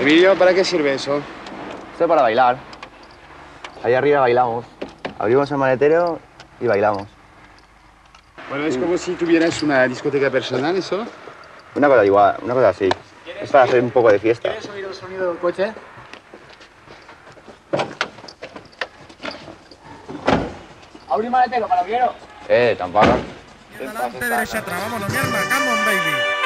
Emilio, ¿para qué sirve eso? Esto es para bailar. Ahí arriba bailamos. Abrimos el maletero y bailamos. Bueno, es como si tuvieras una discoteca personal, ¿eso? Una cosa igual, una cosa así. Es para hacer un poco de fiesta. ¿Quieres oír el sonido del coche? Abrí maletero, palabreros. Eh, tampoco. Adelante, derecha atrás, vámonos, mierda, come baby.